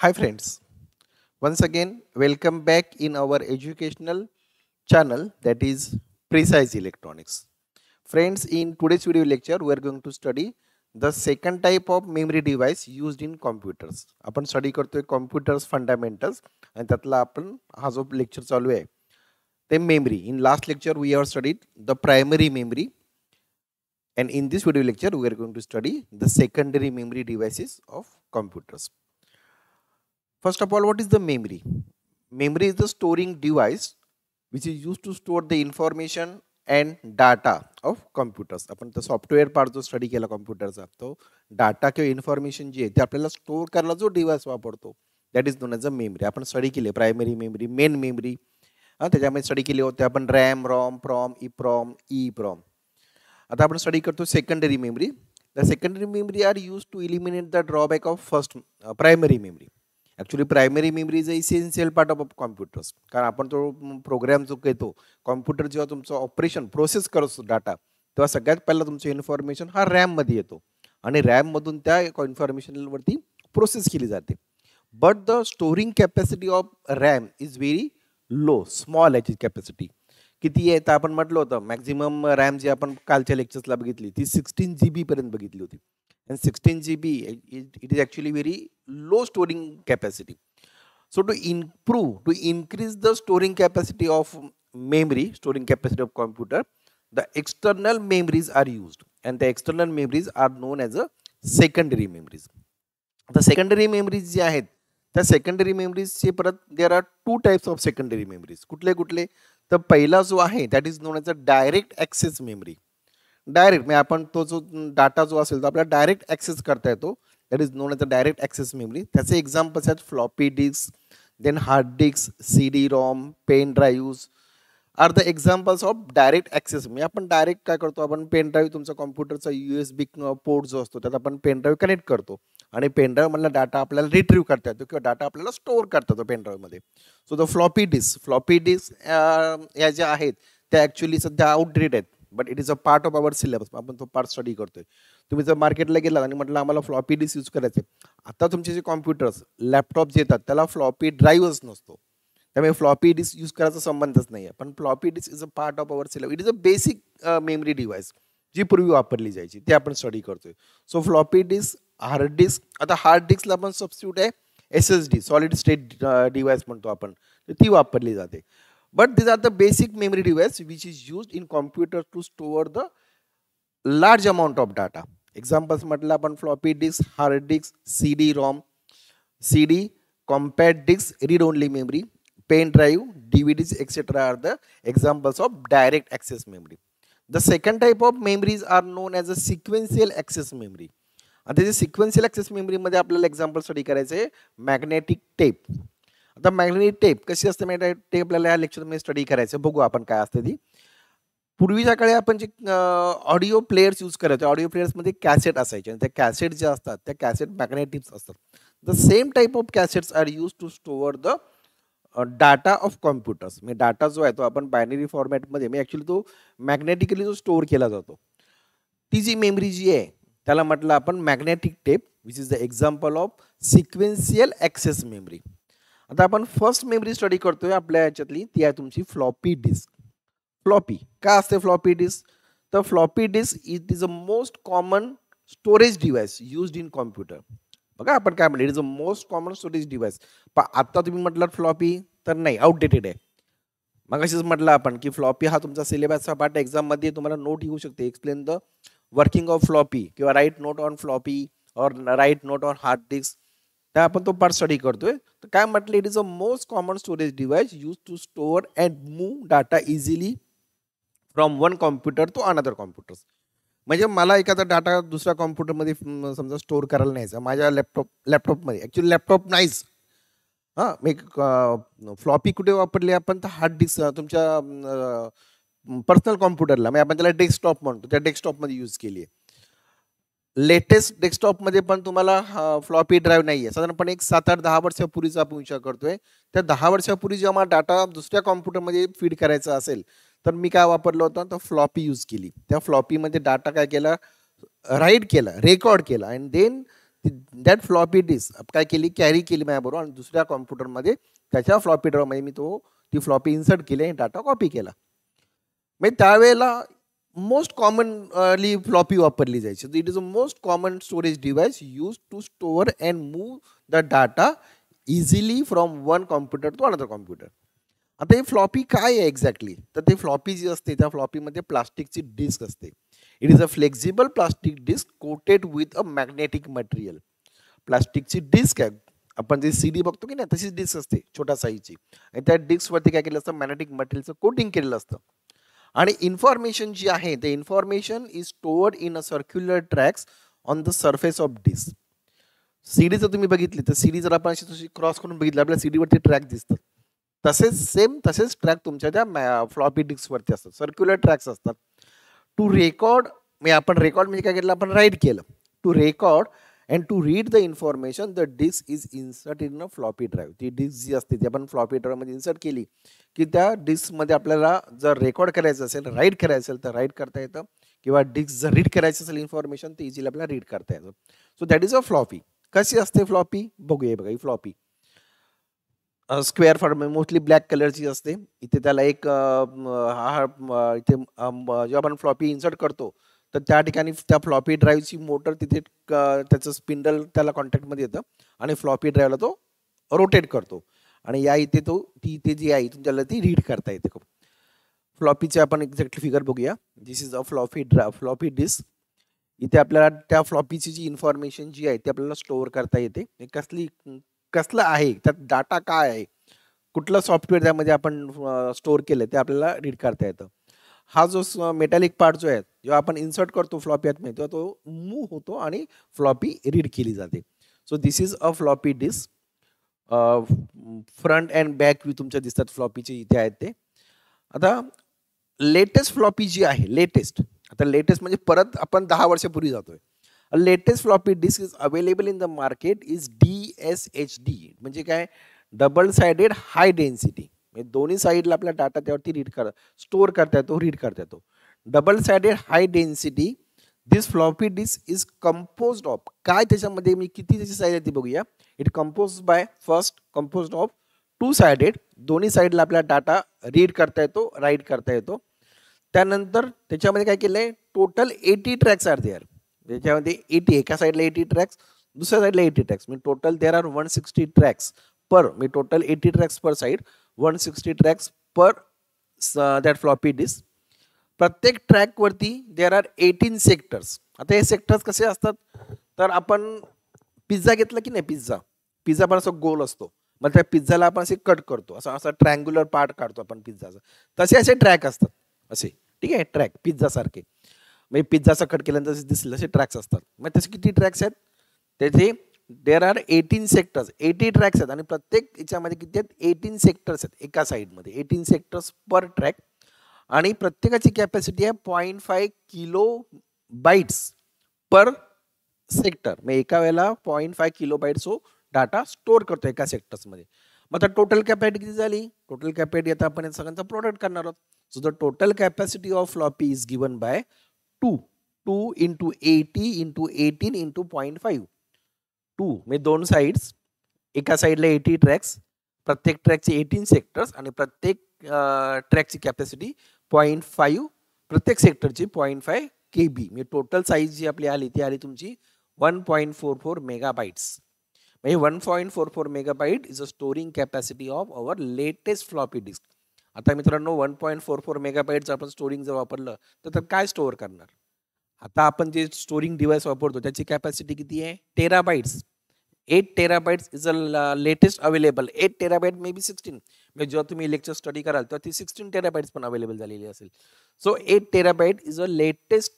Hi friends, once again welcome back in our educational channel that is Precise Electronics. Friends, in today's video lecture we are going to study the second type of memory device used in computers. आपण study करतोय computers fundamentals आणि त्यातला आपण हा जो lecture चालू आहे ते memory in last lecture we have studied the primary memory and in this video lecture we are going to study the secondary memory devices of computers First of all what is the memory? Memory is the storing device which is used to store the information and data of computers. आपण तर software part जो study केला कॉम्प्युटरचा तो data किंवा information जी आहे ते आपल्याला स्टोअर करायला जो डिव्हाइस वापरतो that is known as a memory आपण स्टडी केली प्रायमरी मेमरी मेन मेमरी त्याच्यामध्ये स्टडी केली होते आपण RAM ROM PROM EPROM EPROM आता आपण स्टडी करतो secondary memory the secondary memory are use to eliminate the drawback of first primary memory actually primary memory is a essential part of computers कारण आपण तो programme जो घेतो computer जेव्हा तुमचं ऑपरेशन प्रोसेस करतो डाटा तेव्हा सगळ्यात पहिला तुमचं इन्फॉर्मेशन हा रॅममध्ये येतो. आणि रॅममधून त्या इन्फॉर्मेशनवरती प्रोसेस केली जाते. But the storing capacity of RAM is very low small याची कॅपॅसिटी किती आहे? तर आपण म्हटलं होतं मॅक्झिमम रॅम जी आपण कालच्या लेक्चर्सला बघितली ती सिक्स्टीन जी बीपर्यंत बघितली होती. and sixteen G B it is actually very low storing capacity so to improve to increase the storing capacity of memory storing capacity of computer the external memories are used and the external memories are known as a secondary memories आता secondary memories जे आहेत त्या secondary मेमरीजचे परत there are two types of secondary memories कुठले कुठले तर पहिला जो आहे that is known as a direct access memory Direct म्हणजे आपण तो जो डाटा जो असेल तो आपल्याला डायरेक्ट ॲक्सेस करता येतो. That is known as a direct access memory त्याचे एक्झाम्पल्स आहेत floppy disk then hard disk C D ROM pen drive are the examples of direct access म्हणजे आपण डायरेक्ट काय करतो? आपण पेन ड्राईव्ह तुमचा कॉम्प्युटरचा यू एस बी पोर्ट जो असतो त्यात आपण पेन ड्राईव्ह कनेक्ट करतो. आणि पेनड्राईव्ह ड्राईव्हमधला डाटा आपल्याला रिट्रीव्ह करता येतो किंवा डाटा आपल्याला स्टोअर करता येतो पेनड्राईव्हमध्ये so the floppy disk floppy disk या ज्या आहेत त्या ॲक्च्युली सध्या आउटडेट आहेत. But it is a part of our syllabus आपण तो पार्ट स्टडी करतोय. तुम्ही जर मार्केटला गेला आणि म्हटलं आम्हाला फ्लॉपी डिस्क यूज करायचे आता तुमचे जे कॉम्प्युटर्स लॅपटॉप जे येतात त्याला फ्लॉपी ड्राईव्हच नसतो. त्यामुळे फ्लॉपी डिस्क यूज करायचा संबंधच नाही आहे पण floppy disk is a part of our syllabus it is a basic memory device जी पूर्वी वापरली जायची. ते आपण स्टडी करतोय. So floppy disk hard disk आता हार्ड डिस्कला पण सबस्टिट्यूट आहे S S D solid state device म्हणतो आपण. ती वापरली जाते. but this are the basic memory device which is use in computer to store the large amount of data examples म्हटलं आपण floppy disk hard disk C D ROM C D compact disk read only memory pen drive D V Ds etcetera are the examples of direct access memory the second type of memories are known as a sequential access memory आता त्याचे sequential access मेमरीमध्ये आपल्याला example study करायचं आहे magnetic tape आता magnetic tape कशी असते magnetic tape आपल्याला या लेक्चरमध्ये स्टडी करायचं बघू आपण काय असते ती. पूर्वीच्या काळी आपण जे ऑडिओ प्लेयर्स यूज करायचो ऑडिओ प्लेयर्समध्ये कॅसेट असायचे. आणि त्या कॅसेट ज्या असतात त्या कॅसेट मॅग्नेटिक्स असतात. The same type of cassettes are used to store the data of computers म्हणजे डाटा जो आहे तो आपण बायनरी फॉर्मॅटमध्ये म्हणजे ॲक्च्युली तो मॅग्नेटिकली जो स्टोअर केला जातो. ती जी मेमरी जी आहे त्याला म्हटलं आपण magnetic tape which is the example of sequential access memory आता आपण फर्स्ट मेमरी स्टडी करतोय आपल्या याच्यातली ती आहे तुमची फ्लॉपी डिस्क फ्लॉपी का असते फ्लॉपी डिस्क तर floppy disk it is a most common storage device used in computer बघा आपण काय म्हणलं it is a most common storage device पण आत्ता तुम्ही म्हटलं फ्लॉपी तर नाही आउटडेटेड आहे. मग अशीच म्हटलं आपण की फ्लॉपी हा तुमचा सिलेबसचा पार्ट एक्झाममध्ये तुम्हाला नोट येऊ शकते. Explain the working of floppy किंवा राईट नोट ऑन फ्लॉपी और write note on hard disk त्या आपण तो पार्ट स्टडी करतोय. तर काय म्हटलं it is a most common storage device use to store and move data easily from one computer to another computer म्हणजे मला एखादा डाटा दुसऱ्या कॉम्प्युटरमध्ये समजा स्टोअर करायला न्यायचा माझ्या लॅपटॉप लॅपटॉपमध्ये ॲक्च्युली लॅपटॉप नाहीच. हां मी फ्लॉपी कुठे वापरली आपण? तर हार्ड डिस्क तुमच्या पर्सनल कॉम्प्युटरला म्हणजे आपण त्याला डेस्कटॉप म्हणतो. त्या डेस्कटॉपमध्ये यूज केली आहे. लेटेस्ट डेस्कटॉपमध्ये पण तुम्हाला फ्लॉपी ड्राईव्ह नाही आहे साधारणपणे एक सात आठ दहा वर्षापूर्वीचा आपण विचार करतोय. त्या दहा वर्षापूर्वी जेव्हा डाटा दुसऱ्या कॉम्प्युटरमध्ये फीड करायचा असेल तर मी काय वापरलं होतं? तर फ्लॉपी यूज केली. त्या फ्लॉपीमध्ये डाटा काय केला? राईट केला रेकॉर्ड केला. And then that floppy disk काय केली? कॅरी केली माझ्याबरोबर आणि दुसऱ्या कॉम्प्युटरमध्ये त्याच्या फ्लॉपी ड्राईव्हमध्ये मी तो ती फ्लॉपी इन्सर्ट केली आणि डाटा कॉपी केला. म्हणजे त्यावेळेला मोस्ट कॉमनली फ्लॉपी वापरली जायची. It is a most common storage device use to store and move the data easily from one computer to another computer आता ही फ्लॉपी काय आहे एक्झॅक्टली तर ते फ्लॉपी जी असते त्या फ्लॉपीमध्ये प्लास्टिकची डिस्क असते. It is a flexible plastic disk coated with a magnetic material प्लास्टिकची डिस्क आहे. आपण जे सी डी बघतो की नाही तशीच डिस्क असते छोट्या साईजची आणि त्या डिस्कवरती काय केलं असतं मॅग्नेटिक मटेरियलचं कोटिंग केलेलं असतं. आणि इन्फॉर्मेशन जी आहे ते information is stored in a circular tracks on the surface of disk C D जर तुम्ही बघितली तर सी डी जर आपण अशी तशी क्रॉस करून बघितली आपल्या सी डीवरती ट्रॅक दिसतात. तसेच सेम तसेच ट्रॅक तुमच्या त्या फ्लॉपी डिस्कवरती असतात. सर्क्युलर ट्रॅक्स असतात. टू रेकॉर्ड म्हणजे आपण रेकॉर्ड म्हणजे काय केलं आपण राईट केलं. To record and to read the information the disk is insert in a floppy drive ती डिस्क जी असते ती आपण फ्लॉपी ड्राईव्हमध्ये इन्सर्ट केली की त्या डिस्कमध्ये आपल्याला जर रेकॉर्ड करायचं असेल राईट करायचं असेल तर राईट करता येतं. किंवा डिस्क जर रीड करायचं असेल इन्फॉर्मेशन तर इझिली आपल्याला रीड करता येतं. So that is a floppy कशी असते फ्लॉपी बघूया बघा ही floppy square form mostly black कलरची असते. इथे त्याला एक हा इथे जेव्हा आपण फ्लॉपी इन्सर्ट करतो तर त्या ठिकाणी त्या फ्लॉपी ड्राईव्हची मोटर तिथे त्याचं स्पिंडल त्याला कॉन्टॅक्टमध्ये येतं आणि फ्लॉपी ड्राईव्हला तो रोटेट करतो. आणि या इथे तो ती इथे जी आहे त्याला ती रीड करता येते खूप. फ्लॉपीचे आपण एक्झॅक्टली फिगर बघूया. This is a floppy draw floppy disk इथे आपल्याला त्या फ्लॉपीची जी इन्फॉर्मेशन जी आहे ती आपल्याला स्टोअर करता येते. कसली कसलं आहे? त्यात डाटा काय आहे? कुठलं सॉफ्टवेअर त्यामध्ये आपण स्टोअर केलं ते आपल्याला रीड करता येतं. हा जो मेटॅलिक पार्ट जो आहे जेव्हा आपण इन्सर्ट करतो फ्लॉपी आतमध्ये तेव्हा तो मूव होतो आणि फ्लॉपी रीड केली जाते. So this is a floppy disk front and back V तुमच्या दिसतात फ्लॉपीचे इथे आहेत ते. आता लेटेस्ट फ्लॉपी जी आहे लेटेस्ट आता लेटेस्ट म्हणजे परत आपण दहा वर्षापूर्वी जातोय. Latest floppy disk is available in the market is D S H D म्हणजे काय? डबल सायडेड हाय डेन्सिटी म्हणजे दोन्ही साईडला आपला डाटा त्यावरती रीड कर स्टोअर करता येतो रीड करता येतो. Double sided high density this floppy disk is compose of काय त्याच्यामध्ये मी किती त्याची साईज आहे ती बघूया. It compose by first compose of two sided दोन्ही साईडला आपला डाटा रीड करता येतो राईट करता येतो. त्यानंतर त्याच्यामध्ये काय केलं आहे total eighty tracks are there त्याच्यामध्ये एटी एका साईडला एटी ट्रॅक्स दुसऱ्या साईडला एटी ट्रॅक्स म्हणजे total there are one sixty tracks per me total eighty tracks per side one sixty tracks per that floppy disk प्रत्येक ट्रॅकवरती देर आर एटीन सेक्टर्स आता हे सेक्टर्स कसे असतात? तर आपण पिझ्झा घेतला की नाही पिझ्झा पिझ्झा पण असं गोल असतो. मग त्या पिझ्झाला आपण असे कट करतो. असं असं ट्रँग्युलर पार्ट काढतो आपण पिझ्झाचा तसे असे ट्रॅक असतात. असे. ठीक आहे? ट्रॅक पिझ्झासारखे म्हणजे पिझ्झाचा कट केल्यानंतर दिसले असे ट्रॅक्स असतात. मग तसे किती ट्रॅक्स आहेत? त्याचे there are eighteen sectors eighty tracks आहेत आणि प्रत्येक याच्यामध्ये किती आहेत? एटीन सेक्टर्स आहेत एका साईडमध्ये एटीन सेक्टर्स पर ट्रॅक आणि प्रत्येकाची कॅपॅसिटी आहे point five kilo bytes per sector मग एका वेळेला point five kilo bytes so data store करतो एका सेक्टर्समध्ये मग आता टोटल कॅपॅसिटी किती झाली? टोटल कॅपॅसिटी आता आपण सगळ्यांचा प्रोडक्ट करणार आहोत. So the total capacity of floppy is given by two two into eighty into eighteen into point five two म्हणजे दोन साईड्स एका साईडला एटी ट्रॅक्स प्रत्येक ट्रॅकचे एटीन सेक्टर्स आणि प्रत्येक ट्रॅकची कॅपॅसिटी पॉईंट फाईव्ह प्रत्येक सेक्टरची पॉईंट फाय के बी म्हणजे टोटल साईज जी आपली आली ती आली तुमची one point four four megabytes म्हणजे one point four four megabyte is a storing capacity of our latest floppy disk आता मित्रांनो वन पॉईंट फोर फोर मेगाबाईटचं आपण स्टोरिंग जर वापरलं तर काय स्टोअर करणार? आता आपण जे स्टोरिंग डिव्हाइस वापरतो त्याची कॅपॅसिटी किती आहे? Terabytes eight terabytes is a latest available eight terabyte may be sixteen म्हणजे जेव्हा तुम्ही लेक्चर स्टडी कराल तेव्हा ती सिक्स्टीन टेराबाइट्स पण अवेलेबल झालेली असेल. So eight terabyte is a latest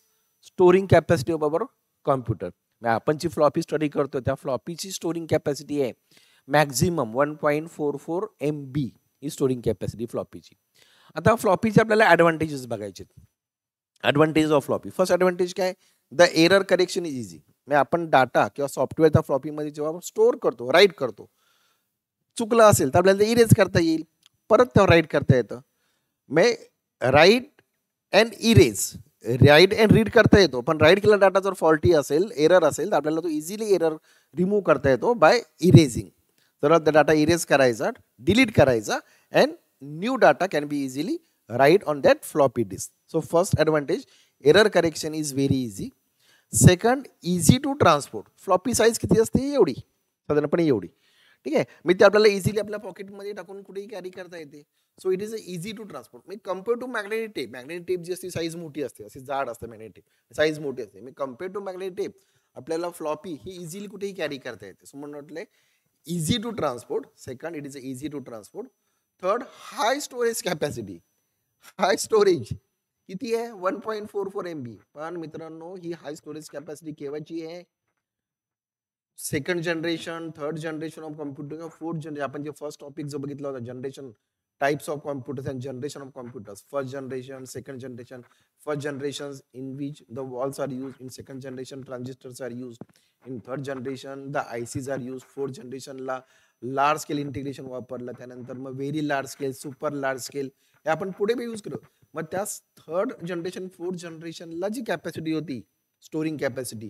storing capacity of our computer आपण जी फ्लॉपी स्टडी करतो त्या फ्लॉपीची स्टोरिंग कॅपॅसिटी आहे maximum one point four four M B ही स्टोरिंग कॅपॅसिटी फ्लॉपीची आता फ्लॉपीचे आपल्याला ॲडव्हान्टेजेस बघायचे advantage of floppy first advantage काय? The error correction is easy म्हणजे आपण डाटा किंवा सॉफ्टवेअर त्या फ्लॉपीमध्ये जेव्हा स्टोअर करतो राईट करतो चुकलं असेल तर आपल्याला इरेज करता येईल. परत तेव्हा राईट करता येतं. May write and erase write and read करता येतो. पण राईट केलेला डाटा जर फॉल्टी असेल एरर असेल तर आपल्याला तो इझिली एरर रिमूव्ह करता येतो बाय इरेझिंग तर त्या डाटा इरेज करायचा डिलीट करायचा and new data can be easily write on that floppy disk so first advantage error correction is very easy second easy to transport floppy size किती असते? एवढी. साधारणपणे एवढी. ठीक आहे? मी ते आपल्याला इझिली आपल्या पॉकेटमध्ये टाकून कुठेही कॅरी करता येते. So it is a easy to transport me compare to magnetic tape magnetic tape जी असते साईज मोठी असते. अशी जाड असते मॅग्नेटिक टेप साईज मोठी असते. मी कंपेअर टू मॅग्नेटिक टेप आपल्याला फ्लॉपी ही इझिली कुठेही कॅरी करता येते. सो म्हणून म्हटलं easy to transport second it is a easy to transport third high storage capacity high storage किती आहे? One point four four M B. पण मित्रांनो, ही हाय स्टोरेज कॅपॅसिटी केव्हाची आहे? Second generation third generation of computer fourth generation आपण जे first topic जो बघितला होता generation types of computers and generation of computers first generation second generation first generation in which the valves are use in second generation transistors are use in third generation the ICs are use fourth जनरेशनला large scale integration वापरलं, त्यानंतर मग very large scale super large scale हे आपण पुढे बी use करू. मग त्या थर्ड जनरेशन फोर्थ जनरेशनला जी कॅपॅसिटी होती स्टोरिंग कॅपॅसिटी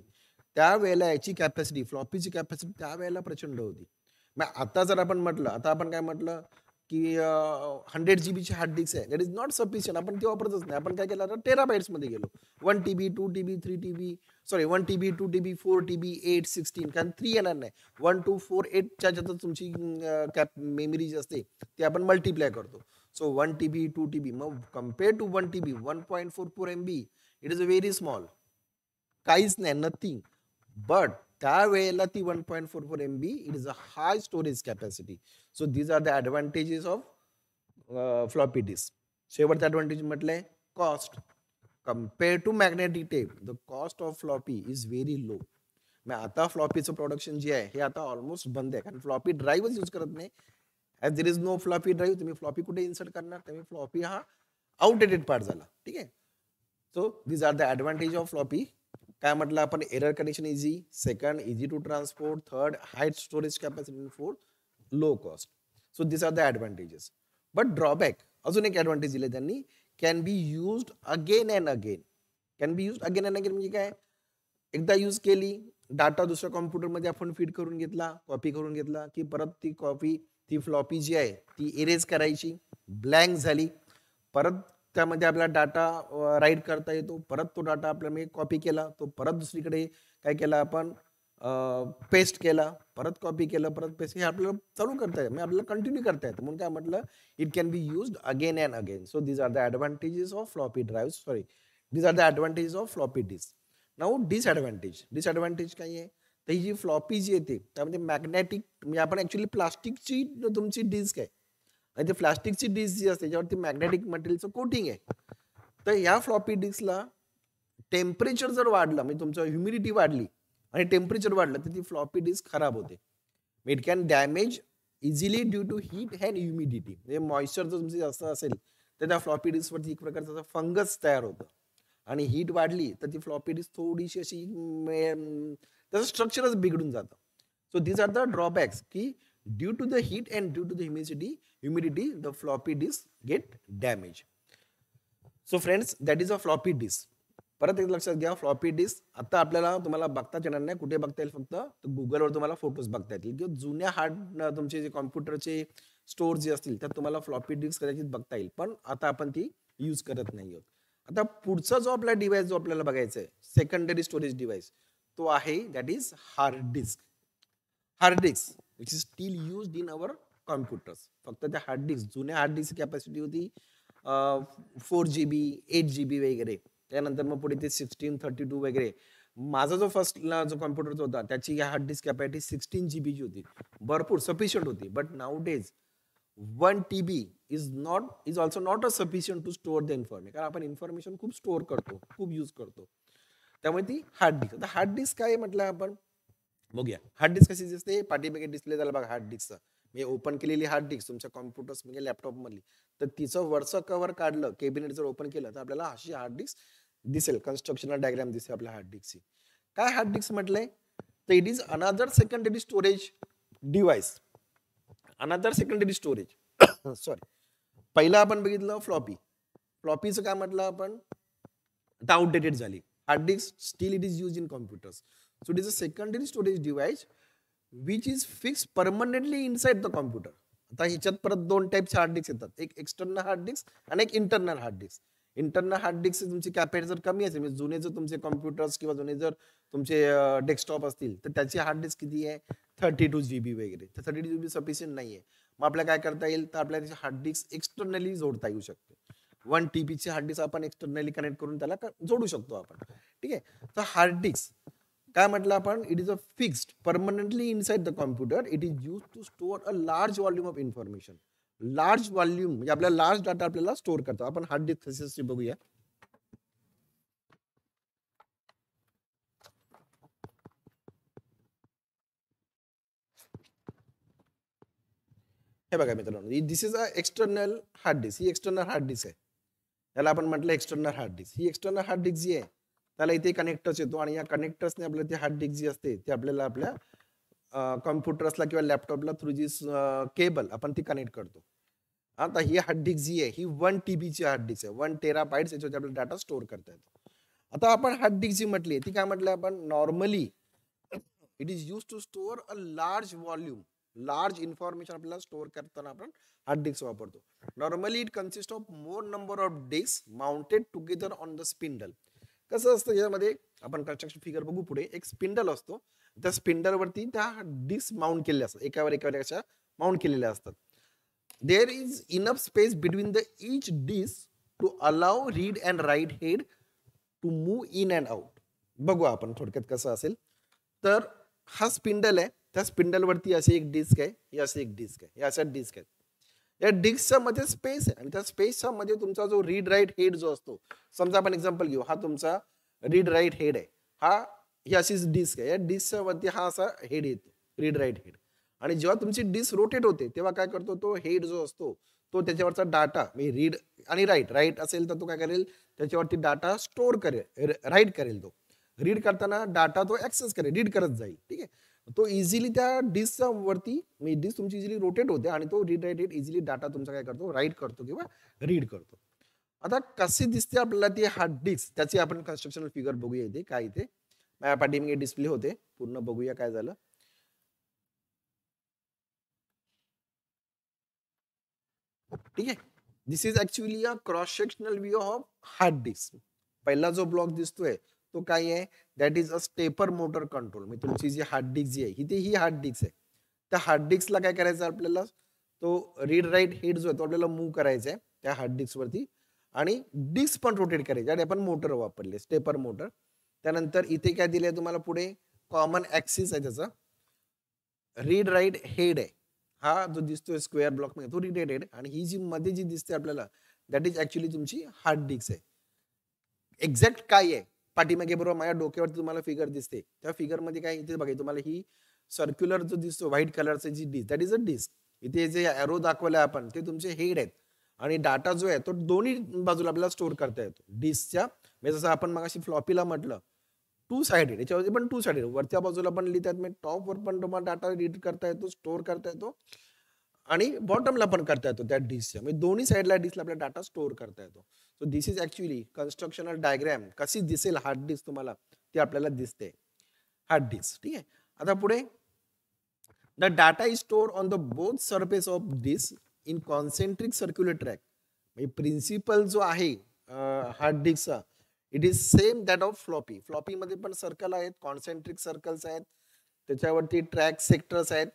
त्यावेळेला याची कॅपॅसिटी फ्लॉपीची कॅपॅसिटी त्यावेळेला प्रचंड होती. मग आता जर आपण म्हटलं आता आपण काय म्हटलं की हंड्रेड जी बीची हार्ड डिस्क आहे. दॅट इज नॉट सफिशियंट आपण ते वापरतच नाही. आपण काय केलं टेरा टेराबाईट्समध्ये गेलो. One T B two T B three T B sorry one T B two T B four T B eight sixteen कारण थ्री येणार नाही. वन टू फोर एटच्या ज्याच्यात तुमची कॅप मेमरी जी असते ती आपण मल्टिप्लाय करतो. So one T B two T B मग compare to one T B one point four four M B it small काहीच नाही नथिंग बट त्यावेळेला ती one point four four M B it is a high storage capacity so these are the advantages of floppy disk शेवटचं advantage म्हटलंय cost compare to magnetic tape the cost of floppy is very low मग आता फ्लॉपीचं production जे आहे हे आता almost बंद आहे. कारण फ्लॉपी ड्राईव्हच यूज करत नाही. As there is no floppy drive तुम्ही फ्लॉपी कुठे इन्सर्ट करणार? त्यामुळे फ्लॉपी हा आउटडेटेड पार्ट झाला. ठीक आहे? So these are the advantage of floppy काय म्हटलं आपण? Error condition easy second easy to transport third high storage capacity fourth low cost so this are the advantages but drawback अजून एक advantage दिले त्यांनी. Can be used again and again can be used again and again म्हणजे काय? एकदा use केली data दुसऱ्या कॉम्प्युटरमध्ये आपण फीड करून घेतला कॉपी करून घेतला की परत ती कॉपी ती फ्लॉपी जी आहे ती इरेज करायची ब्लँक झाली. परत त्यामध्ये आपला डाटा राईट करता येतो. परत तो डाटा आपल्याला कॉपी केला. तो परत दुसरीकडे काय केला आपण? पेस्ट केला. परत कॉपी केलं परत पेस्ट हे आपल्याला चालू करता येतं. म्हणजे आपल्याला कंटिन्यू करता येतं. म्हणून काय म्हटलं? It can be used again and again so these are the advantages of floppy drive sorry these are the advantages of floppy disk now disadvantage disadvantage काय आहे? तर ही जी फ्लॉपी जी येते त्यामध्ये मॅग्नेटिक म्हणजे आपण ॲक्च्युली प्लास्टिकची तुमची डिस्क आहे आणि ते प्लास्टिकची डिस्क जी असते त्याच्यावरती मॅग्नेटिक मटेरियलचं कोटिंग आहे तर ह्या फ्लॉपी डिस्कला टेम्परेचर जर वाढलं म्हणजे तुमचं ह्युमिडिटी वाढली आणि टेम्परेचर वाढलं तर ती फ्लॉपी डिस्क खराब होते. It can damage easily due to heat and humidity म्हणजे मॉइश्चर जर तुमचं जास्त असेल तर त्या फ्लॉपी डिस्कवरती एक प्रकारचा फंगस तयार होतं. आणि हीट वाढली तर ती फ्लॉपी डिस्क थोडीशी अशी त्याचं स्ट्रक्चरच बिघडून जातं. So these are the drawbacks की due to the heat and due to the humidity humidity the floppy disk get damage so friends that is a floppy disk परत एक लक्षात घ्या फ्लॉपी डिस्क आता आपल्याला तुम्हाला बघताच येणार नाही. कुठे बघता येईल फक्त गुगलवर तुम्हाला फोटोज बघता येतील. किंवा जुन्या हार्ड तुमचे जे कॉम्प्युटरचे स्टोर जे असतील त्यात तुम्हाला फ्लॉपी डिस्क कदाचित बघता येईल. पण आता आपण ती यूज करत नाही आहोत. आता पुढचा जो आपला डिव्हाइस जो आपल्याला बघायचा आहे सेकंडरी स्टोरेज डिव्हाइस तो आहे that is hard disk hard disk which is still use in our computers फक्त त्या हार्ड डिस्क जुन्या हार्ड डिस्क कॅपॅसिटी होती four G B eight G B वगैरे. त्यानंतर मग पुढे ते सिक्स्टीन थर्टी टू वगैरे. माझा जो फर्स्टला जो कॉम्प्युटर होता त्याची hard disk capacity sixteen G बीची होती. भरपूर सफिशियंट होती. But now days one T B is not is also not a sufficient to store the information कारण आपण इन्फॉर्मेशन खूप स्टोअर करतो खूप यूज करतो. त्यामुळे ती हार्ड डिस्क आता हार्ड डिस्क काय म्हटलं आपण? बघूया. हार्ड डिस्क कशी दिसते? पाठीमागे डिस्प्ले झाला बघा हार्ड डिस्कचा मी ओपन केलेली हार्ड डिस्क तुमच्या कॉम्प्युटर्स म्हणजे लॅपटॉपमधली तर तिचं वरचं कव्हर काढलं केबिनेट जर ओपन केलं तर आपल्याला अशी हार्ड डिस्क दिसेल. कन्स्ट्रक्शनल डायग्राम दिसेल आपल्या हार्ड डिस्कची काय हार्ड डिस्क म्हटलंय तर it is another secondary storage device another secondary storage sorry पहिला आपण बघितलं फ्लॉपी फ्लॉपीचं काय म्हटलं आपण? आता आउटडेटेड झाली. Hard disk still it is use in computers. So it is a secondary storage device which is fix permanently inside the computer आता ह्याच्यात परत दोन टाईपचे हार्ड डिस्क येतात. एक एक्सटर्नल हार्ड डिस्क आणि एक internal hard disk internal hard disk तुमची कॅपॅसिटी जर कमी असेल म्हणजे जुने जर तुमचे कॉम्प्युटर्स किंवा जुने जर तुमचे डेस्कटॉप असतील तर त्याची हार्ड डिस्क किती आहे? थर्टी टू जी बी वगैरे. तर thirty two G B sufficient नाही आहे मग आपल्याला काय करता येईल? तर आपल्याला त्याची हार्ड डिस्क एक्सटर्नली जोडता येऊ शकते. वन टी बीची हार्ड डिस्क आपण एक्सटर्नली कनेक्ट करून त्याला जोडू शकतो आपण. ठीक आहे? तर हार्ड डिस्क काय म्हटलं आपण? It is a fixed permanently inside the computer it is use to store a large volume of information large volume म्हणजे आपल्याला लार्ज डाटा आपल्याला स्टोअर करतो आपण हार्ड डिस्क कशी बघूया. हे बघा मित्रांनो this is a external hard disk he external hard disk आहे. याला आपण म्हटलं एक्सटर्नल हार्ड डिस्क ही एक्सटर्नल हार्ड डिस्क जी आहे त्याला इथे कनेक्टर्स येतो आणि या कनेक्टर्सने आपल्याला ती हार्ड डिस्क जी असते ती आपल्याला आपल्या कॉम्प्युटर्सला किंवा लॅपटॉपला थ्रू जी केबल आपण ती कनेक्ट करतो. आता ही हार्ड डिस्क जी आहे ही वन टी बीची हार्ड डिस्क आहे. वन टेरा बाईट्स याच्यावर आपल्याला डाटा स्टोअर करता येतो. आता आपण हार्ड डिस्क जी म्हटली ती काय म्हटलं आपण? Normally it is use to store a large volume large information आपल्याला स्टोअर करताना आपण हार्ड डिस्क वापरतो. Normally it consist of more number of disk mounted together on the spindle कसं असतं यामध्ये आपण कन्स्ट्रक्शन फिगर बघू पुढे. एक स्पिंडल असतो. त्या स्पिंडलवरती त्या डिस्क माउंट केलेल्या असतात. एकावर एकावर अशा माउंट केलेल्या असतात. There is enough space between the each disk to allow read and write head to move in and out बघू आपण थोडक्यात कसं असेल. तर हा स्पिंडल आहे. त्या स्पिंडलवरती अशी एक डिस्क आहे ही अशी एक डिस्क आहे या अशा डिस्क आहेत. या डिस्कच्या मध्ये स्पेस आहे आणि त्या स्पेसच्या मध्ये तुमचा जो रीड राईट हेड जो असतो समजा आपण एक्झाम्पल घेऊ हा तुमचा रीड राईट हेड आहे. हा ही अशीच डिस्क आहे. या डिस्कच्या वरती हा असा हेड येतो रीड राईट हेड आणि जेव्हा तुमची डिस्क रोटेट होते तेव्हा काय करतो तो हेड जो असतो तो त्याच्यावरचा डाटा मी रीड आणि राईट राईट असेल तर तो काय करेल त्याच्यावरती डाटा स्टोअर करेल राईट करेल तो. रीड करताना डाटा तो ऍक्सेस करेल रीड करत जाईल ठीक आहे? तो इझिली त्या डिस्कच्या वरती म्हणजे डिस्क तुमची इझिली रोटेट होते आणि तो रीड राईट इझिली डाटा तुमचा काय करतो? राईट करतो किंवा रीड करतो. आता कशी दिसते आपल्याला ती हार्ड डिस्क त्याची आपण कन्स्ट्रक्शनल फिगर बघूया इथे. काय इथे? माझ्या पाठीमागे डिस्प्ले होते. पूर्ण बघूया काय झालं. ठीक आहे. This is actually a cross sectional view of hard disk पहिला जो ब्लॉक दिसतोय तो काय आहे? That is a stepper motor control म्हणजे तुमची जी हार्ड डिस्क जी आहे ही ही हार्ड डिस्क आहे त्या हार्ड डिस्कला काय करायचं आपल्याला? तो रीड राईट हेड जो आहे तो आपल्याला मूव्ह करायचा आहे त्या हार्ड डिस्कवरती आणि डिस्क पण रोटेट करायची. आणि आपण मोटर वापरले स्टेपर मोटर त्यानंतर इथे काय दिले तुम्हाला पुढे? कॉमन ऍक्सिस आहे त्याचा. रीड राईट हेड आहे. हा जो दिसतोय स्क्वेअर ब्लॉकमध्ये तो रीड राईट हेड आणि ही जी मध्ये जी दिसते आपल्याला दॅट इज ऍक्च्युली तुमची हार्ड डिस्क आहे. एक्झॅक्ट काय आहे? पाठीमागे बरोबर माझ्या डोक्यावरती तुम्हाला फिगर दिसते. त्या फिगरमध्ये काय इथे बघा तुम्हाला ही सर्क्युलर जो दिसतो व्हाईट कलरचा जी disk that is a disk इथे जे एरो दाखवले आपण ते तुमचे हेड आहेत. आणि डाटा जो आहे तो दोन्ही बाजूला आपल्याला स्टोअर करता येतो. डिस्कच्या म्हणजे जसं आपण मग फ्लॉपीला म्हटलं टू साइडेड याच्यावरती पण टू साइडेड वरच्या बाजूला पण लिहितात म्हणजे टॉपवर पण तुम्हाला डाटा रीड करता येतो स्टोअर करता येतो. आणि बॉटमला पण करता येतो त्या डिस्कच्या म्हणजे दोन्ही साईडला डिस्कला आपला डाटा स्टोअर करता येतो. So this is actually constructional diagram कशी दिसेल हार्ड डिस्क तुम्हाला ती आपल्याला दिसते. हार्ड डिस्क ठीक आहे? आता पुढे the data is store on the both surface of disk in concentric circular track म्हणजे प्रिन्सिपल जो आहे hard डिस्कचा it is same that of floppy फ्लॉपीमध्ये पण सर्कल आहेत कॉन्सेंट्रिक सर्कल्स आहेत त्याच्यावरती ट्रॅक सेक्टर्स आहेत.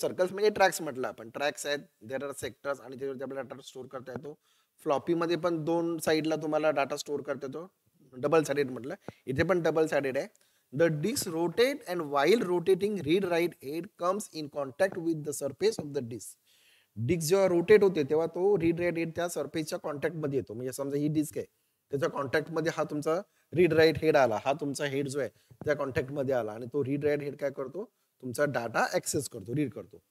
सर्कल्स म्हणजे ट्रॅक्स म्हटलं आपण. ट्रॅक्स आहेत देर आर सेक्टर्स आणि त्याच्यावरती आपल्याला डाटा स्टोअर करता येतो. फ्लॉपीमध्ये पण दोन साईडला तुम्हाला डाटा स्टोअर करता येतो. डबल साइडेड म्हटलं. इथे पण डबल साइडेड आहे. The disk rotate and while rotating read write head comes in contact with the surface of the disk disk जेव्हा रोटेट होते तेव्हा तो रीड राईट हेड त्या सरफेसच्या कॉन्टॅक्टमध्ये येतो. म्हणजे समजा ही डिस्क आहे. त्याच्या कॉन्टॅक्टमध्ये हा तुमचा रीड राईट हेड आला. हा तुमचा हेड जो आहे त्या कॉन्टॅक्टमध्ये आला. आणि तो रीड राईट हेड काय करतो? तुमचा डाटा ॲक्सेस करतो रीड करतो.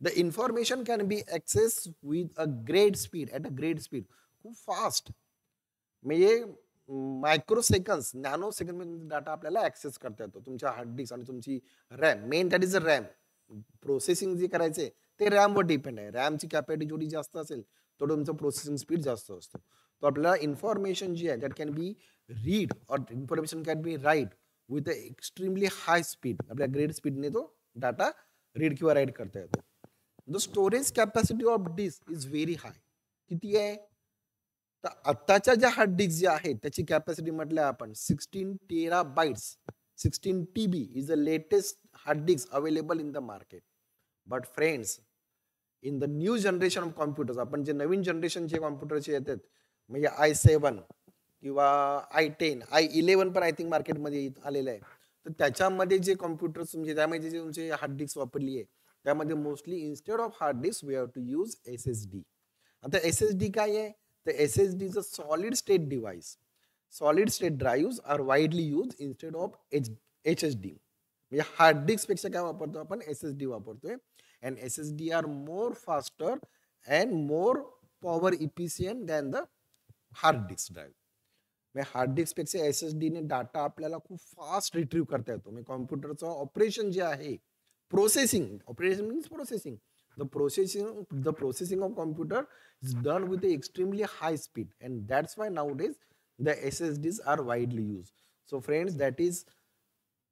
The information can be access with a great speed at a great speed खूप फास्ट म्हणजे microseconds nano second data आपल्याला ॲक्सेस करता येतो. तुमच्या हार्ड डिस्क आणि तुमची RAM main that is a RAM processing जे करायचे ते रॅमवर डिपेंड आहे. रॅमची कॅपॅसिटी जेवढी जास्त असेल तेवढं तुमचं प्रोसेसिंग स्पीड जास्त असतो. तो आपल्याला इन्फॉर्मेशन जी आहे that can be read or information can be write with a extremely high speed आपल्या ग्रेट स्पीडने तो डाटा रीड किंवा राईट करता येतो. The storage capacity of disk is very high किती आहे? तर आत्ताच्या ज्या हार्ड डिस्क ज्या आहेत त्याची कॅपॅसिटी म्हटलं आपण sixteen terabytes sixteen T B is the latest hard disk available in the market but friends in the new generation of computers आपण जे नवीन जनरेशनचे कॉम्प्युटरचे येतात म्हणजे आय सेवन किंवा आय टेन आय इलेवन पण आय थिंक मार्केटमध्ये आलेलं आहे. तर त्याच्यामध्ये जे कॉम्प्युटर्स तुमचे त्यामध्ये जे तुमचे हार्ड डिस्क वापरली आहे त्यामध्ये mostly instead of hard disk we have to use S S D आता एस एस डी काय आहे? तर S S D is a solid state device solid state drive are widely use instead of H H S D म्हणजे hard डिस्कपेक्षा काय वापरतो आपण? S S D वापरतोय. And S S D are more faster and more power efficient than the hard disk drive hard डिस्कपेक्षा S S डीने data आपल्याला खूप fast retrieve करता येतो. म्हणजे कॉम्प्युटरचं ऑपरेशन जे आहे processing operation means processing the processing the processing of computer is done with extremely high speed and that's why now days the S S Ds are widely use so friends that is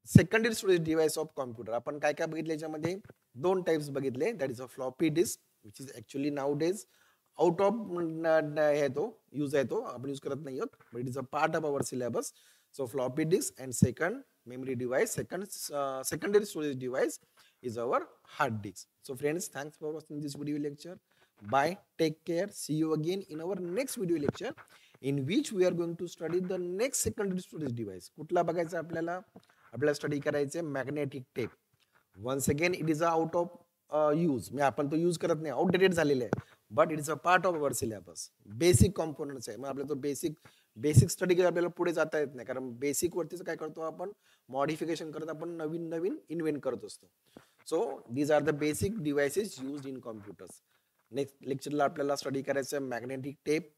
secondary storage device of computer आपण काय काय बघितले याच्यामध्ये? दोन types बघितले. That is a floppy disk which is actually now days out of आहे तो use आहे तो आपण यूज करत नाही आहोत it is a part of our syllabus so floppy disk and second memory device second secondary storage device is our hard disk so friends thanks for watching this video lecture bye take care see you again in our next video lecture in which we are going to study the next secondary storage device कुठला बघायचं आपल्याला? आपल्याला study करायचे magnetic tape once again it is a out of use मी आपण तो use करत नाही. Outdated झालेले आहे. But it is a part of our syllabus basic components आहे. मग आपल्या तो बेसिक बेसिक स्टडी केला आपल्याला पुढे जाता येत नाही. कारण बेसिकवरतीच काय करतो आपण? मॉडिफिकेशन करत आपण नवीन नवीन इन्व्हेंट करत असतो. So these are the basic devices use in computers next लेक्चरला आपल्याला स्टडी करायचं आहे magnetic tape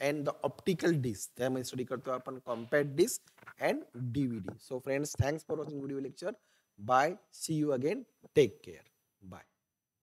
and the optical disk त्यामध्ये स्टडी करतो आपण compact disk and D V D so friends thanks for watching video lecture bye see you again take care bye